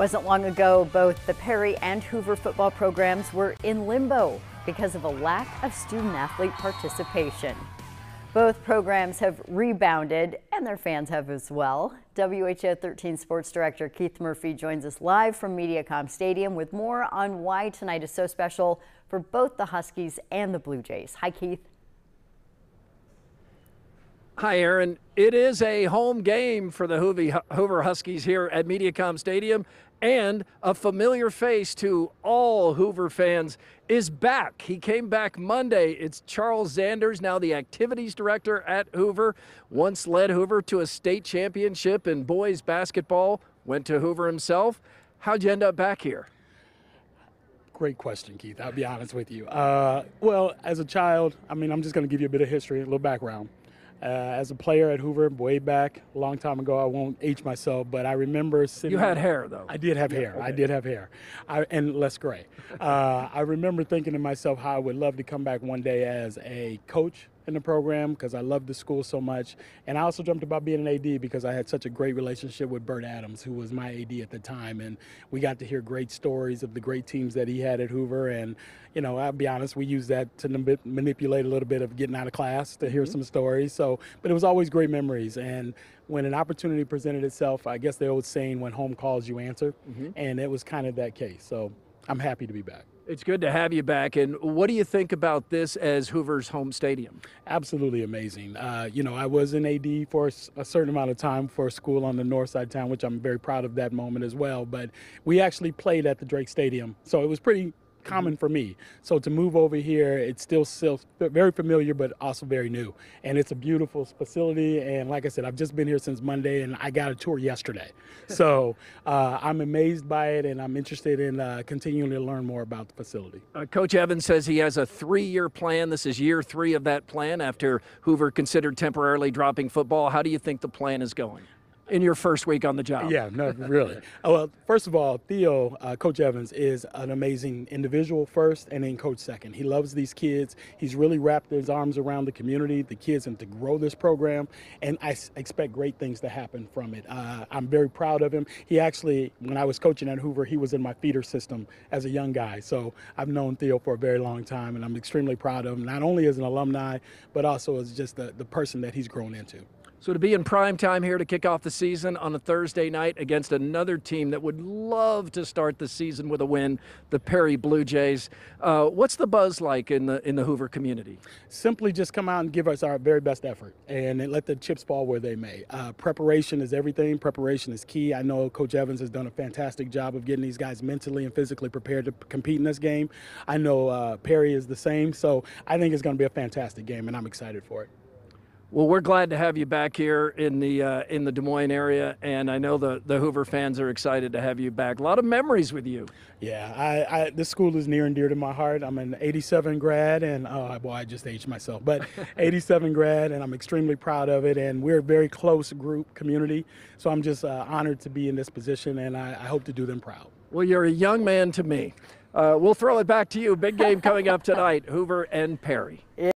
Wasn't long ago, both the Perry and Hoover football programs were in limbo because of a lack of student athlete participation. Both programs have rebounded, and their fans have as well. WHO 13 Sports Director Keith Murphy joins us live from Mediacom Stadium with more on why tonight is so special for both the Huskies and the Blue Jays. Hi, Keith. Hi, Aaron. It is a home game for the Hoover Huskies here at Mediacom Stadium, and a familiar face to all Hoover fans is back. He came back Monday. It's Charles Zanders, now the activities director at Hoover. Once led Hoover to a state championship in boys basketball, went to Hoover himself. How'd you end up back here? Great question, Keith. I'll be honest with you. Uh, well, as a child, I mean, I'm just going to give you a bit of history, a little background. Uh, as a player at Hoover, way back a long time ago, I won't age myself, but I remember sitting. You had hair though. I did have yeah, hair. Okay. I did have hair, I, and less gray. Uh, I remember thinking to myself how I would love to come back one day as a coach in the program because I loved the school so much. And I also dreamt about being an AD because I had such a great relationship with Bert Adams, who was my AD at the time. And we got to hear great stories of the great teams that he had at Hoover. And, you know, I'll be honest, we used that to manipulate a little bit of getting out of class to hear mm-hmm. some stories. So, but it was always great memories. And when an opportunity presented itself, I guess the old saying, when home calls, you answer. Mm-hmm. And it was kind of that case. So I'm happy to be back. It's good to have you back. And what do you think about this as Hoover's home stadium? Absolutely amazing. Uh, you know, I was in AD for a certain amount of time for a school on the north side of town, which I'm very proud of that moment as well. But we actually played at the Drake Stadium. So it was pretty common for me. So to move over here, it's still, still very familiar, but also very new. And it's a beautiful facility. And like I said, I've just been here since Monday, and I got a tour yesterday. so uh, I'm amazed by it, and I'm interested in uh, continuing to learn more about the facility. Uh, Coach Evans says he has a three-year plan. This is year three of that plan after Hoover considered temporarily dropping football. How do you think the plan is going? In your first week on the job? Yeah, no, really. Oh, well, first of all, Theo, uh, Coach Evans, is an amazing individual first and then coach second. He loves these kids. He's really wrapped his arms around the community, the kids, and to grow this program. And I expect great things to happen from it. Uh, I'm very proud of him. He actually, when I was coaching at Hoover, he was in my feeder system as a young guy. So I've known Theo for a very long time, and I'm extremely proud of him, not only as an alumni, but also as just the, the person that he's grown into. So to be in prime time here to kick off the season on a Thursday night against another team that would love to start the season with a win, the Perry Blue Jays. Uh, what's the buzz like in the in the Hoover community? Simply just come out and give us our very best effort and let the chips fall where they may. Uh, preparation is everything. Preparation is key. I know Coach Evans has done a fantastic job of getting these guys mentally and physically prepared to compete in this game. I know uh, Perry is the same. So I think it's going to be a fantastic game, and I'm excited for it. Well, we're glad to have you back here in the uh, in the Des Moines area, and I know the the Hoover fans are excited to have you back. A lot of memories with you. Yeah, I, I this school is near and dear to my heart. I'm an '87 grad, and oh boy, I just aged myself, but '87 grad, and I'm extremely proud of it. And we're a very close group community, so I'm just uh, honored to be in this position, and I, I hope to do them proud. Well, you're a young man to me. Uh, we'll throw it back to you. Big game coming up tonight, Hoover and Perry.